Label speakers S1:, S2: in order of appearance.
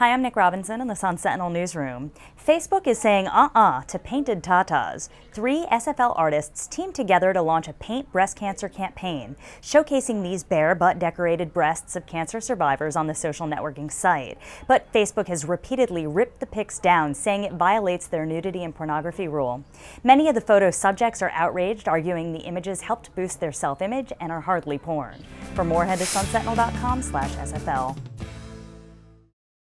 S1: Hi, I'm Nick Robinson in the Sun Sentinel newsroom. Facebook is saying uh-uh to painted tatas. Three SFL artists teamed together to launch a paint breast cancer campaign, showcasing these bare but decorated breasts of cancer survivors on the social networking site. But Facebook has repeatedly ripped the pics down, saying it violates their nudity and pornography rule. Many of the photo subjects are outraged, arguing the images helped boost their self-image and are hardly porn. For more, head to sunsentinel.com slash SFL.